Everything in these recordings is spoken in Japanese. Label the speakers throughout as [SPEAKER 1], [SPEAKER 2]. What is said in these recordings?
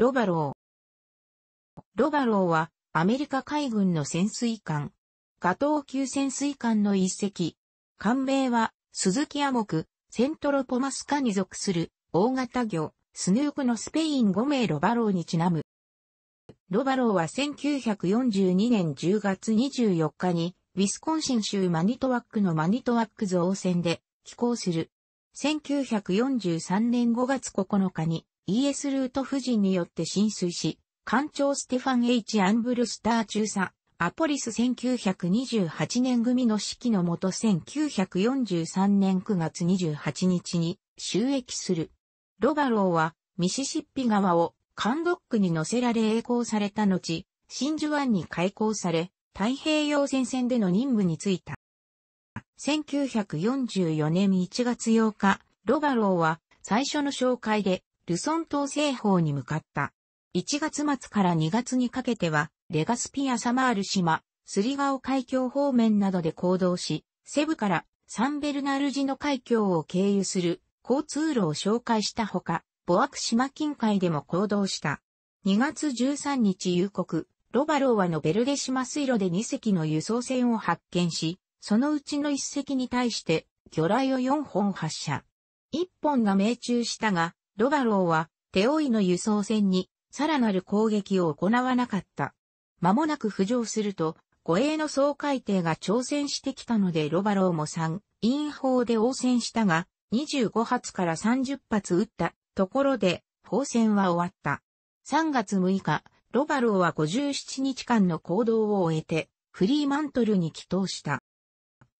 [SPEAKER 1] ロバロー。ロバローはアメリカ海軍の潜水艦。ガトー級潜水艦の一隻。艦名はスズキ亜目、セントロポマス科に属する大型魚、スヌークのスペイン語名ロバローにちなむ。ロバローは1942年10月24日に、ウィスコンシン州マニトワックのマニトワック造船で起工する。1943年5月9日に ES ルート夫人によって浸水し、艦長ステファン H. アンブルスター中佐、アポリス1928年組の指揮のもと1943年9月28日に収益する。ロバローはミシシッピ川をカンドックに乗せられ栄光された後、真珠湾に開港され、太平洋戦線での任務に就いた。1944年1月8日、ロバローは最初の紹介でルソン島西方に向かった。1月末から2月にかけてはレガスピアサマール島、スリガオ海峡方面などで行動し、セブからサンベルナルジの海峡を経由する交通路を紹介したほか、ボアク島近海でも行動した。2月13日夕刻、ロバローはのベルデ島水路で2隻の輸送船を発見し、そのうちの1隻に対して魚雷を4本発射。1本が命中したが、ロバローは手負いの輸送船にさらなる攻撃を行わなかった。間もなく浮上すると、護衛の掃海艇が挑戦してきたのでロバローも3インチ砲で応戦したが、25発から30発撃ったところで、砲戦は終わった。3月6日、ロバローは57日間の行動を終えて、フリーマントルに帰投した。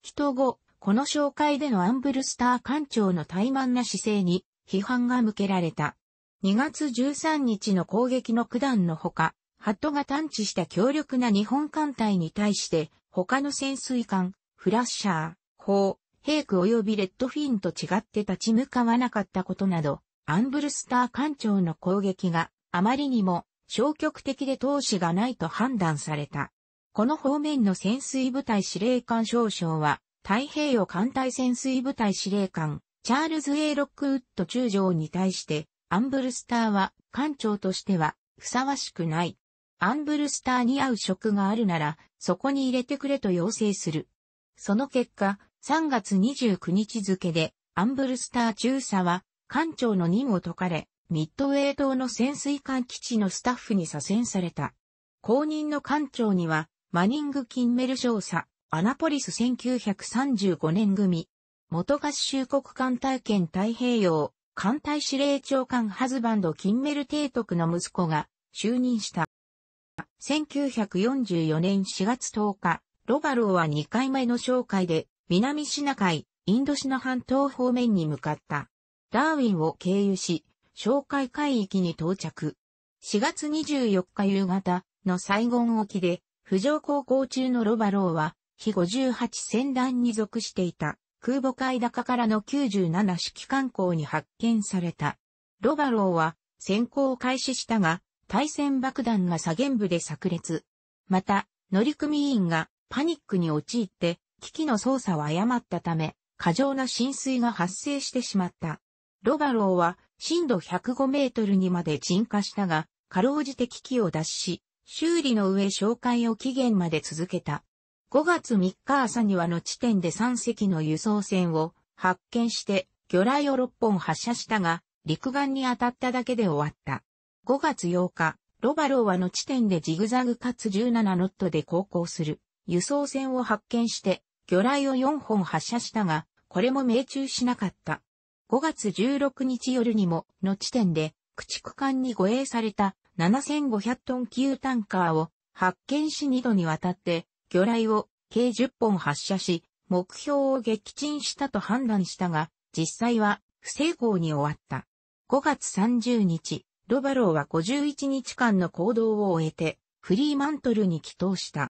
[SPEAKER 1] 帰投後、この紹介でのアンブルスター艦長の怠慢な姿勢に批判が向けられた。2月13日の攻撃の九段のほか、ハットが探知した強力な日本艦隊に対して、他の潜水艦、フラッシャー、砲、ヘイク及びレッドフィンと違って立ち向かわなかったことなど、アンブルスター艦長の攻撃があまりにも消極的で投資がないと判断された。この方面の潜水部隊司令官少将は、太平洋艦隊潜水部隊司令官、チャールズ・エイ・ロックウッド中将に対して、アンブルスターは艦長としてはふさわしくない。アンブルスターに合う職があるなら、そこに入れてくれと要請する。その結果、3月29日付で、アンブルスター中佐は、艦長の任を解かれ、ミッドウェー島の潜水艦基地のスタッフに左遷された。後任の艦長には、マニング・キンメル少佐、アナポリス1935年組、元合衆国艦隊圏太平洋、艦隊司令長官ハズバンド・キンメル提督の息子が就任した。1944年4月10日、ロバローは2回目の紹介で、南シナ海、インドシナ半島方面に向かった。ダーウィンを経由し、紹介海域に到着。4月24日夕方のサイゴン沖で、浮上航行中のロバローは、非58船団に属していた空母海高からの97式艦港に発見された。ロバローは先行を開始したが、対戦爆弾が左舷部で炸裂。また、乗組員がパニックに陥って機器の操作を誤ったため、過剰な浸水が発生してしまった。ロバローは深度105メートルにまで沈下したが、かろうじて機器を脱し、修理の上紹介を期限まで続けた。5月3日朝にはの地点で3隻の輸送船を発見して魚雷を6本発射したが、陸岸に当たっただけで終わった。5月8日、ロバローはの地点でジグザグかつ17ノットで航行する輸送船を発見して魚雷を4本発射したが、これも命中しなかった。5月16日夜にもの地点で駆逐艦に護衛された7500トン級タンカーを発見し2度にわたって魚雷を計10本発射し、目標を撃沈したと判断したが、実際は不成功に終わった。5月30日、ロバローは51日間の行動を終えて、フリーマントルに帰投した。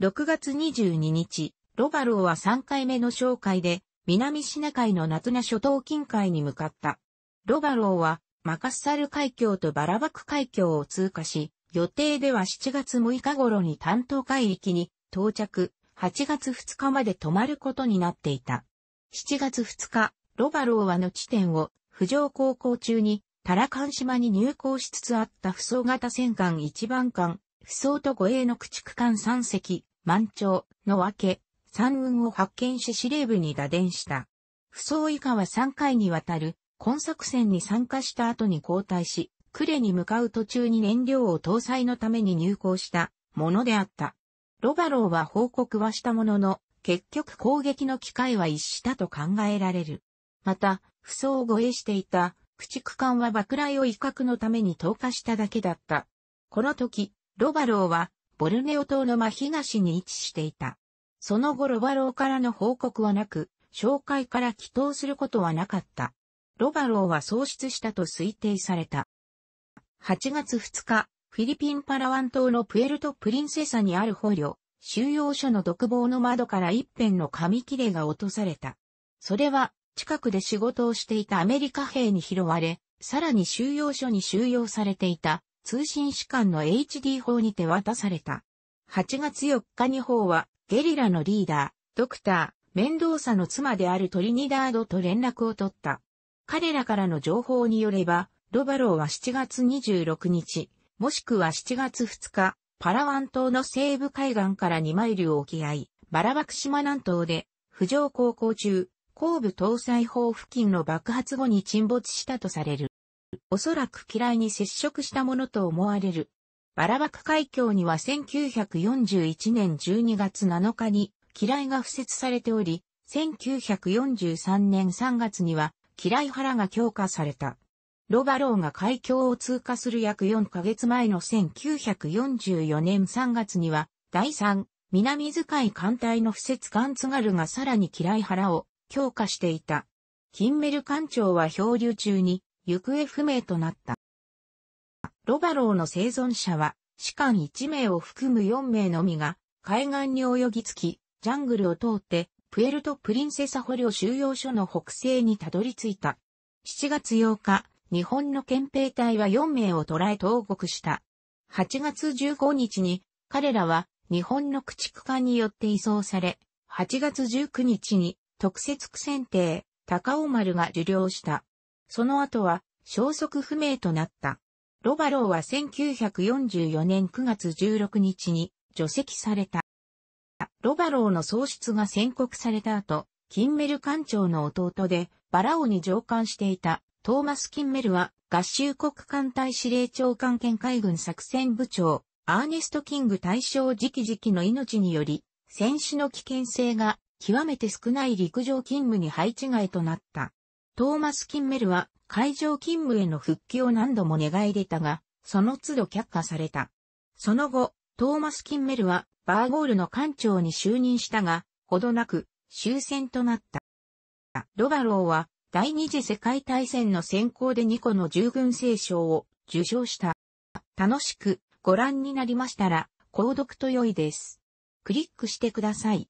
[SPEAKER 1] 6月22日、ロバローは3回目の紹介で、南シナ海のナトナ諸島近海に向かった。ロバローは、マカッサル海峡とバラバク海峡を通過し、予定では7月6日頃に担当海域に到着、8月2日まで泊まることになっていた。7月2日、ロバローはの地点を浮上航行中にタラカン島に入港しつつあった不装型戦艦一番艦、不装と護衛の駆逐艦三隻、満潮の分け、三運を発見し司令部に打電した。不装以下は3回にわたる、今作戦に参加した後に交代し、呉に向かう途中に燃料を搭載のために入港したものであった。ロバローは報告はしたものの、結局攻撃の機会は逸したと考えられる。また、不装を護衛していた駆逐艦は爆雷を威嚇のために投下しただけだった。この時、ロバローは、ボルネオ島の真東に位置していた。その後ロバローからの報告はなく、紹介から祈祷することはなかった。ロバローは喪失したと推定された。8月2日、フィリピンパラワン島のプエルトプリンセサにある捕虜、収容所の独房の窓から一辺の紙切れが落とされた。それは、近くで仕事をしていたアメリカ兵に拾われ、さらに収容所に収容されていた通信士官の HD 法に手渡された。8月4日に法はゲリラのリーダー、ドクター、メンドーサの妻であるトリニダードと連絡を取った。彼らからの情報によれば、ロバローは7月26日、もしくは7月2日、パラワン島の西部海岸から2マイルを沖合、バラバク島南東で、浮上航行中、後部搭載砲付近の爆発後に沈没したとされる。おそらく機雷に接触したものと思われる。バラバク海峡には1941年12月7日に機雷が敷設されており、1943年3月には機雷原が強化された。ロバローが海峡を通過する約4ヶ月前の1944年3月には、第3、南使い艦隊の敷設艦津軽がさらに機雷原を強化していた。キンメル艦長は漂流中に行方不明となった。ロバローの生存者は、士官1名を含む4名のみが、海岸に泳ぎ着き、ジャングルを通って、プエルト・プリンセサ捕虜収容所の北西にたどり着いた。7月8日、日本の憲兵隊は4名を捕らえ投獄した。8月15日に、彼らは日本の駆逐艦によって移送され、8月19日に特設苦戦艇、高尾丸が受領した。その後は消息不明となった。ロバローは1944年9月16日に除籍された。ロバローの喪失が宣告された後、キンメル艦長の弟でバラオに乗艦していたトーマス・キンメルは合衆国艦隊司令長官兼海軍作戦部長アーネスト・キング大将直々の命により戦死の危険性が極めて少ない陸上勤務に配置替えとなった。トーマス・キンメルは海上勤務への復帰を何度も願い出たが、その都度却下された。その後、トーマス・キンメルはバーゴールの艦長に就任したが、ほどなく終戦となった。ロバローは第二次世界大戦の先行で2個の従軍聖賞を受賞した。楽しくご覧になりましたら、購読と良いです。クリックしてください。